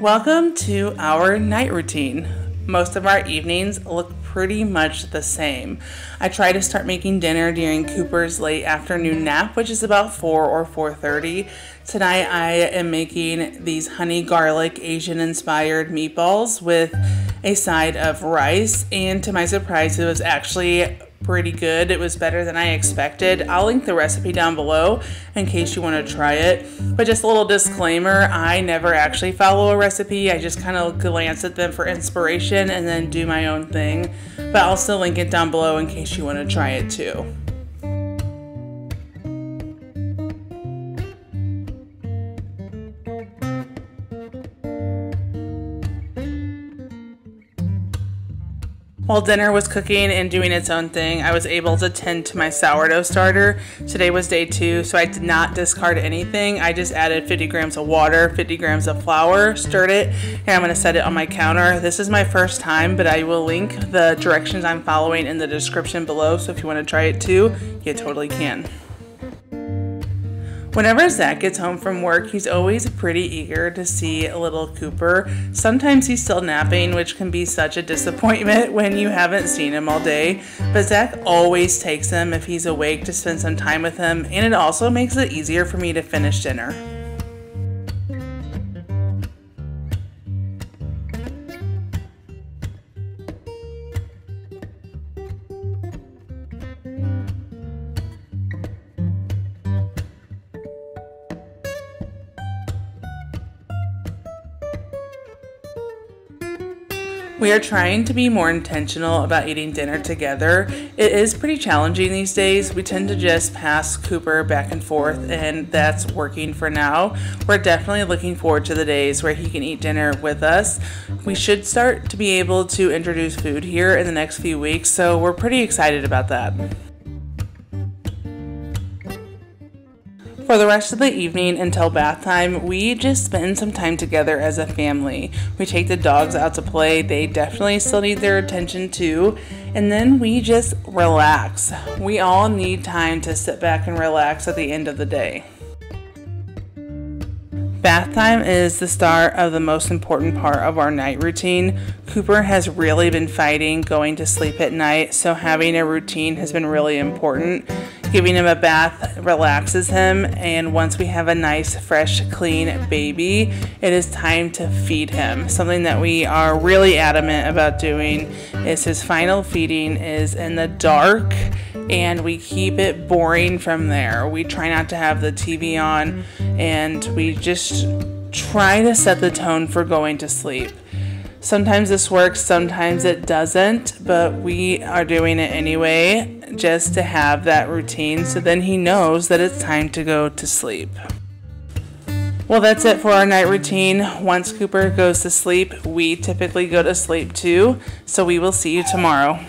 Welcome to our night routine. Most of our evenings look pretty much the same. I try to start making dinner during Cooper's late afternoon nap, which is about 4 or 4:30. Tonight I am making these honey garlic Asian inspired meatballs with a side of rice and to my surprise it was actually pretty good. It was better than I expected. I'll link the recipe down below in case you want to try it. But just a little disclaimer, I never actually follow a recipe. I just kind of glance at them for inspiration and then do my own thing. But I'll still link it down below in case you want to try it too. While dinner was cooking and doing its own thing, I was able to tend to my sourdough starter. Today was day two, so I did not discard anything. I just added 50 grams of water, 50 grams of flour, stirred it, and I'm gonna set it on my counter. This is my first time, but I will link the directions I'm following in the description below, so if you wanna try it too, you totally can. Whenever Zach gets home from work, he's always pretty eager to see little Cooper. Sometimes he's still napping, which can be such a disappointment when you haven't seen him all day. But Zach always takes him if he's awake to spend some time with him, and it also makes it easier for me to finish dinner. We are trying to be more intentional about eating dinner together. It is pretty challenging these days. We tend to just pass Cooper back and forth, and that's working for now. We're definitely looking forward to the days where he can eat dinner with us. We should start to be able to introduce food here in the next few weeks, so we're pretty excited about that. For the rest of the evening until bath time, we just spend some time together as a family. We take the dogs out to play, they definitely still need their attention too, and then we just relax. We all need time to sit back and relax at the end of the day. Bath time is the start of the most important part of our night routine. Cooper has really been fighting going to sleep at night, so having a routine has been really important. Giving him a bath relaxes him, and once we have a nice, fresh, clean baby, it is time to feed him. Something that we are really adamant about doing is his final feeding is in the dark, and we keep it boring from there. We try not to have the TV on, and we just try to set the tone for going to sleep. Sometimes this works, sometimes it doesn't, but we are doing it anyway just to have that routine so then he knows that it's time to go to sleep. Well, that's it for our night routine. Once Cooper goes to sleep, we typically go to sleep too, so we will see you tomorrow.